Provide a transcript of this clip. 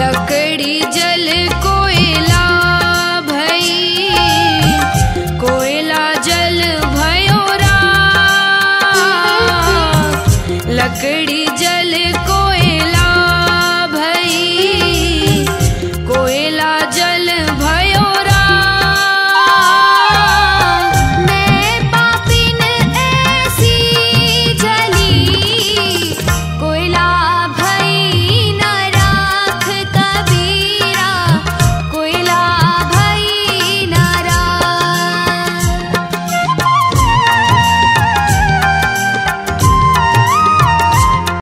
लकड़ी जल कोयला भई कोयला जल भयोरा। लकड़ी जल